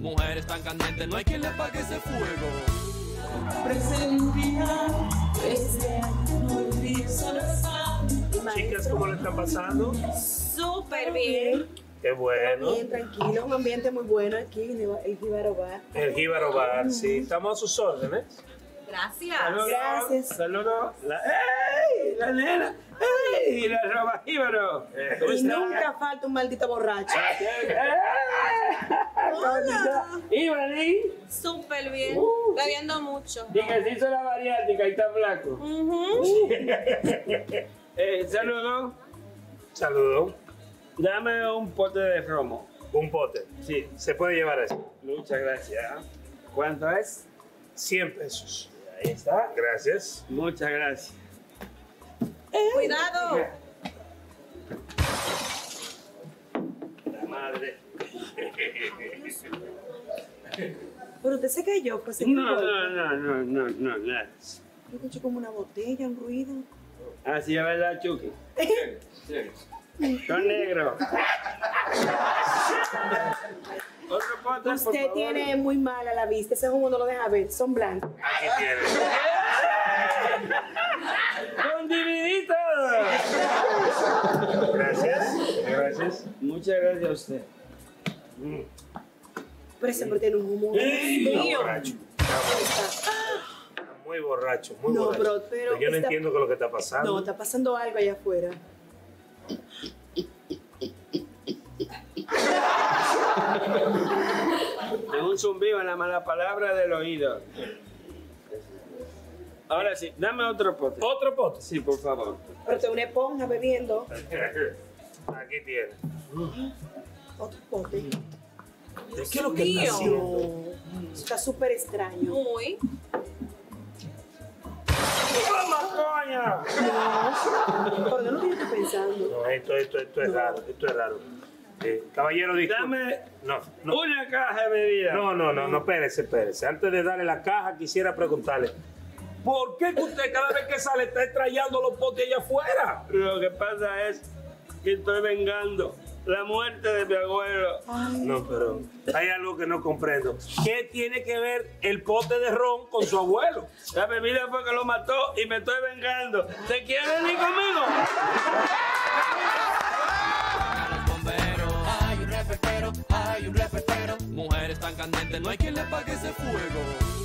Mujeres tan candentes, no hay quien le apague ese fuego. Chicas, ¿cómo le está pasando? Súper bien. Qué bueno. Bien, tranquilo, un ambiente muy bueno aquí en el Jíbaro Bar. El Jíbaro Bar, sí. Estamos a sus órdenes. Gracias. Gracias. Saludos. La, ¡Ey! La nena. ¡Ey! La roba jíbaro. ¿Cómo Y está? nunca falta un maldito borracho. Ivani, Súper bien. Uh. Bebiendo mucho. di que se hizo la bariátrica y está flaco. Ujú. Eh, saludos. Saludos. Dame un pote de romo. Un pote. Sí, Se puede llevar eso. muchas gracias. ¿Cuánto es? 100 pesos. Ahí está. Gracias. Muchas gracias. Cuidado. La madre. Pero usted se cayó, pues se No, no, no, no, no, no, nada. Yo escuché como una botella, un ruido. Así es verdad, Chucky. Son negros. Otro Usted tiene muy mala la vista, ese humo no lo deja ver, son blancos. Aquí tiene. ¡Con dividito! Gracias. Gracias. Muchas gracias a usted. Pero siempre tiene un humo. Está borracho. Está muy borracho, muy No, borracho. pero- pero yo no está- entiendo qué es lo que está pasando. No, está pasando algo allá afuera. Tengo un zumbido en la mala palabra del oído. Ahora sí, dame otro pote. Otro pote. Sí, por favor. Pero tengo una esponja bebiendo. Aquí tiene. Otro pote. ¿Qué es lo que Mío. está haciendo? Está súper extraño. Muy. ¡Toma! Pero no lo que yo estoy pensando. No, esto, esto, esto es raro. Esto es raro. Eh, caballero, disculpe. Dame No, no. una caja de bebida. No, no, no, no, espérese, espérese. Antes de darle la caja, quisiera preguntarle. ¿Por qué que usted cada vez que sale está extrayendo los potes allá afuera? Lo que pasa es que estoy vengando la muerte de mi abuelo. No, pero hay algo que no comprendo. ¿Qué tiene que ver el pote de ron con su abuelo? La bebida fue que lo mató y me estoy vengando. ¿Te quieres venir conmigo? los bomberos. Hay un reperpero, hay un reperpero. Mujeres tan candentes, no hay quien le apague ese fuego.